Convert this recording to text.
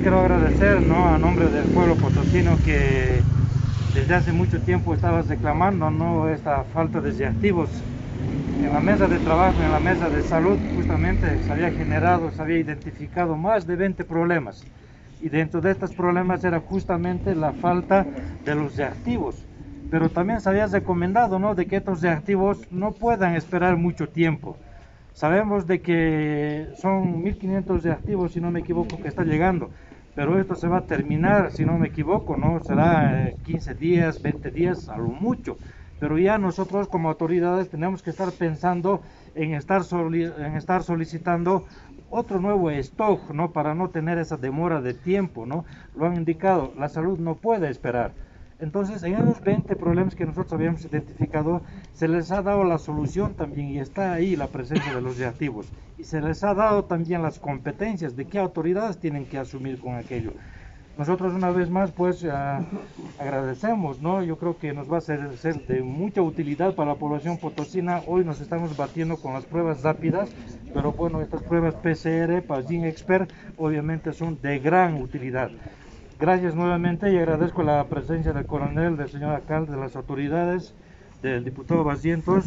quiero agradecer ¿no? a nombre del pueblo potosino que desde hace mucho tiempo estaba reclamando ¿no? esta falta de reactivos. En la mesa de trabajo, en la mesa de salud, justamente se había generado, se había identificado más de 20 problemas. Y dentro de estos problemas era justamente la falta de los reactivos. Pero también se había recomendado ¿no? de que estos reactivos no puedan esperar mucho tiempo Sabemos de que son 1.500 reactivos, si no me equivoco, que está llegando, pero esto se va a terminar, si no me equivoco, ¿no? Será 15 días, 20 días, a lo mucho. Pero ya nosotros como autoridades tenemos que estar pensando en estar, en estar solicitando otro nuevo stock, ¿no? Para no tener esa demora de tiempo, ¿no? Lo han indicado, la salud no puede esperar. Entonces, en esos 20 problemas que nosotros habíamos identificado, se les ha dado la solución también y está ahí la presencia de los reactivos. Y se les ha dado también las competencias de qué autoridades tienen que asumir con aquello. Nosotros una vez más pues agradecemos, ¿no? Yo creo que nos va a ser, ser, de mucha utilidad para la población potosina. Hoy nos estamos batiendo con las pruebas rápidas, pero bueno, estas pruebas PCR para Expert obviamente son de gran utilidad. Gracias nuevamente y agradezco la presencia del coronel, del señor alcalde, de las autoridades, del diputado Basientos.